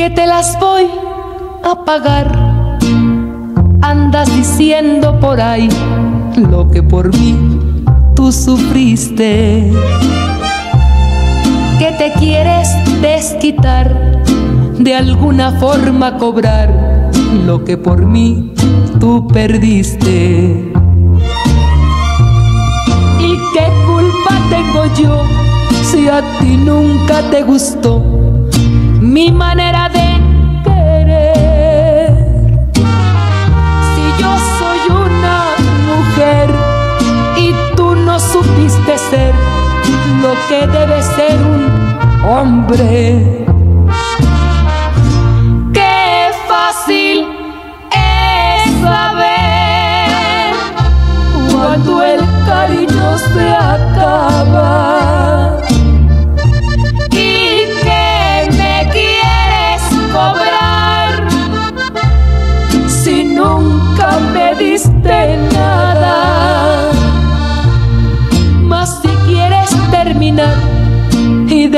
que te las voy a pagar. Andas diciendo por ahí lo que por mí tú sufriste. Que te quieres desquitar, de alguna forma cobrar lo que por mí tú perdiste. ¿Y qué culpa tengo yo si a ti nunca te gustó mi manera de querer? Si yo soy una mujer y tú no supiste ser lo que debe ser un hombre.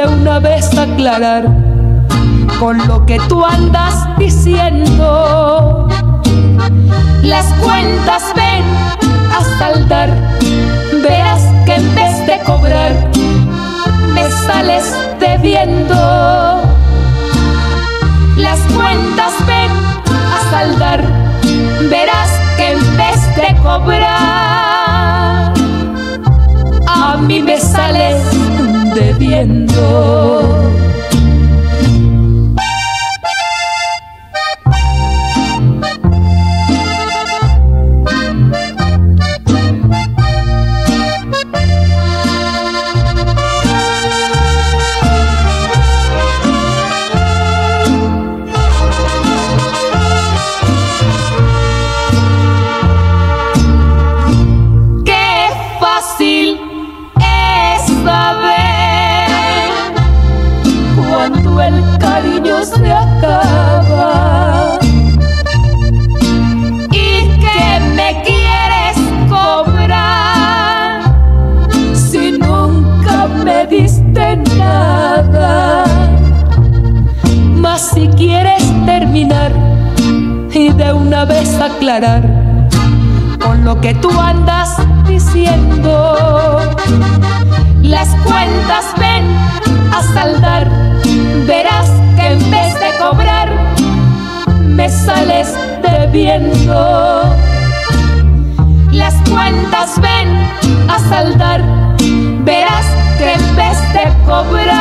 Una vez aclarar con lo que tú andas diciendo, las cuentas ven a saldar, verás que en vez de cobrar, me sales debiendo. Las cuentas ven a saldar, verás que en vez de cobrar, debiendo. Y que me quieres cobrar si nunca me diste nada. Mas si quieres terminar y de una vez aclarar con lo que tú andas diciendo. Las Las cuentas ven a saldar, verás que en vez de cobrar,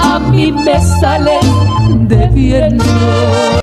a mí me sales debiendo.